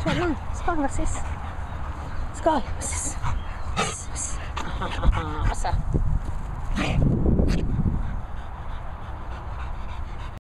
Diyan lang. what's this? What's this? What's that?